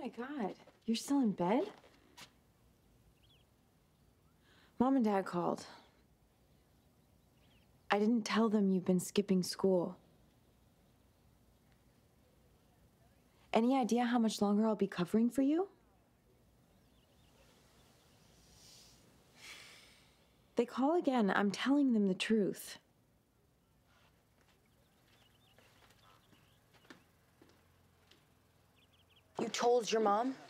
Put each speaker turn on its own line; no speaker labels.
my god. You're still in bed? Mom and Dad called. I didn't tell them you've been skipping school. Any idea how much longer I'll be covering for you? They call again. I'm telling them the truth.
You told your mom?